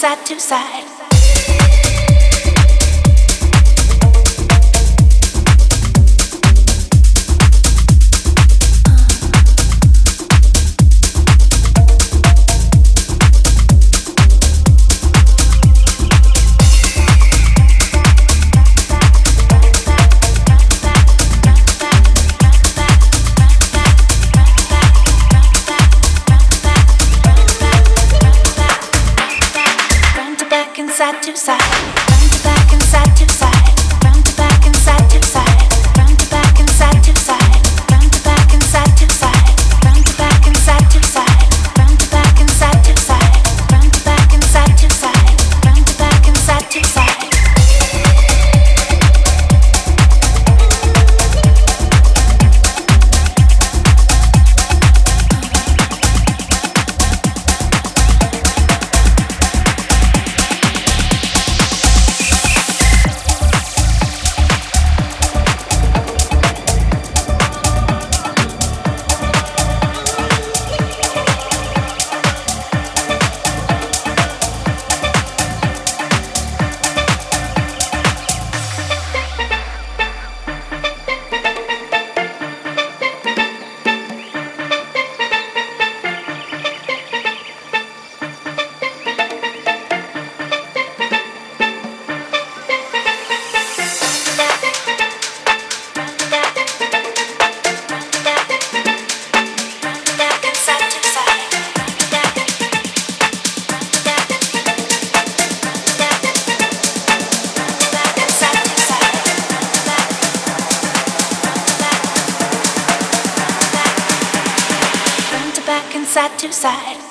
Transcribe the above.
side to side. Side to side. Side to side.